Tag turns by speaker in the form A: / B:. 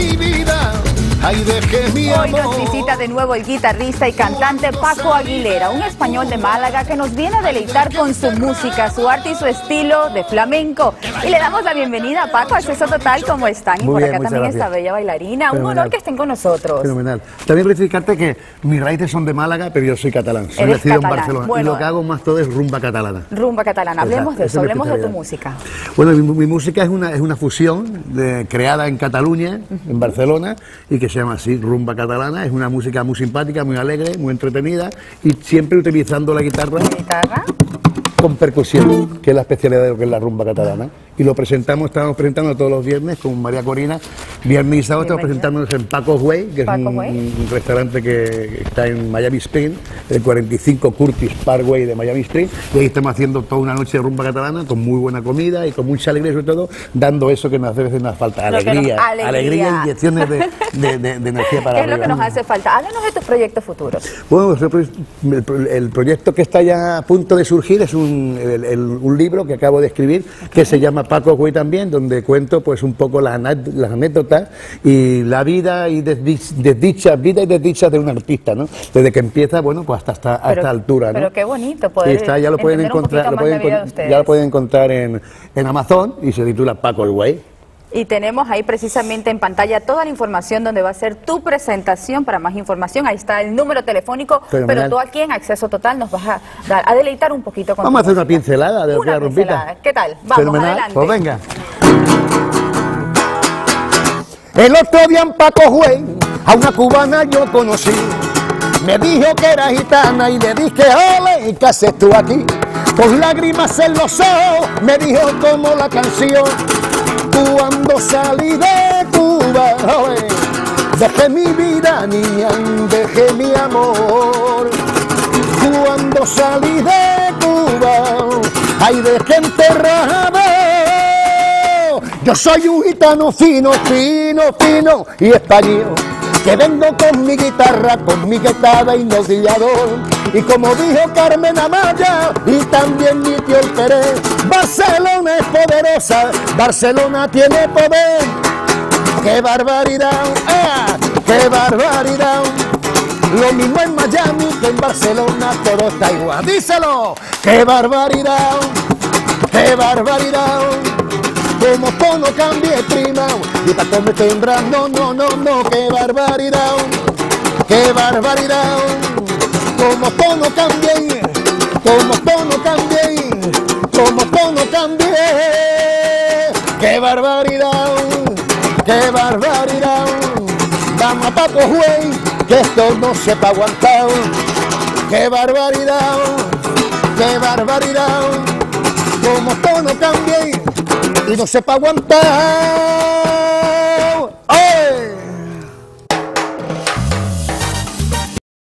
A: mi vida. Ay, dejé mi
B: Hoy nos
A: amor.
B: visita de nuevo el guitarrista y cantante Paco Aguilera, un español de Málaga que nos viene a deleitar con su música, su arte y su estilo de flamenco. Y le damos la bienvenida a Paco, Acceso Total, ¿cómo están? y
C: Muy
B: por
C: bien,
B: acá también
C: gracias.
B: esta bella bailarina. Un
C: Fenomenal.
B: honor que estén con nosotros.
C: Fenomenal. También rectificarte que mis raíces son de Málaga, pero yo soy catalán. Soy nacido
B: catalán.
C: en Barcelona.
B: Bueno.
C: y lo que hago más todo es rumba catalana.
B: Rumba catalana, hablemos
C: Exacto,
B: de eso, hablemos de tu música.
C: Bueno, mi, mi música es una, es una fusión de- creada en Cataluña, en Barcelona, y que se llama así, rumba catalana. Es una música muy simpática, muy alegre, muy entretenida, y siempre utilizando la guitarra
B: Guitarra.
C: Con percusión, que es la especialidad de lo que es la rumba catalana. Y lo presentamos, estamos presentando todos los viernes con María Corina. Viernes y sábado estamos presentándonos en Paco's Way, que es un,
B: Way.
C: un restaurante que está en Miami Spring, el 45 Curtis Parkway de Miami Spring. Y ahí estamos haciendo toda una noche de rumba catalana con muy buena comida y con mucha alegría, sobre todo, dando eso que nos hace veces nos falta,
B: nos-
C: alegría,
B: alegría.
C: alegría, inyecciones de, de- de- de energía para
B: ¿Qué es lo
C: arriba.
B: que nos hace falta? Háblanos de tus proyectos futuros.
C: Bueno, el proyecto que está ya a punto de surgir es un, el- el- un libro que acabo de escribir que se llama Paco Güey también, donde cuento pues un poco las, ané- las anécdotas y la vida y desdi- desdichas, vida y desdichas de un artista, ¿no? Desde que empieza, bueno, pues hasta, hasta
B: Pero-
C: esta altura, ¿no?
B: pero qué bonito poder
C: Y está, ya lo pueden
B: un
C: encontrar, lo pueden ya lo pueden encontrar en, en Amazon y se titula Paco el Güey.
B: Y tenemos ahí precisamente en pantalla toda la información donde va a ser tu presentación. Para más información, ahí está el número telefónico.
C: Fenomenal.
B: Pero tú aquí en Acceso Total nos vas a, dar- a deleitar un poquito con
C: Vamos a hacer una pincelada de
B: Una pincelada. ¿Qué tal? Vamos,
C: Fenomenal.
B: adelante.
C: Pues venga. El otro día en Paco Güey, a una cubana yo conocí. Me dijo que era gitana y le dije, ole, ¿qué haces tú aquí? Con lágrimas en los ojos, me dijo como la canción. Cuando salí de Cuba, dejé mi vida, niña, dejé mi amor. Cuando salí de Cuba, ay, dejé enterrado. Yo soy un gitano fino, fino, fino y español. Que vengo con mi guitarra, con mi guitarra y nodillador. Y como dijo Carmen Amaya y también mi tío el Pérez, Barcelona Barcelona tiene poder. ¡Qué barbaridad! ¡Ah! ¡Qué barbaridad! Lo mismo en Miami que en Barcelona, todo está igual. ¡Díselo! ¡Qué barbaridad! ¡Qué barbaridad! Como tono cambie prima y para comer tendrás, no, no, no, no, qué barbaridad, qué barbaridad. Como tono cambie, como tono cambie, como tono cambie, qué barbaridad, qué barbaridad. Vamos Paco Güey, que esto no se pa' aguantar, qué barbaridad, qué barbaridad como tono cambie y no sepa aguantar.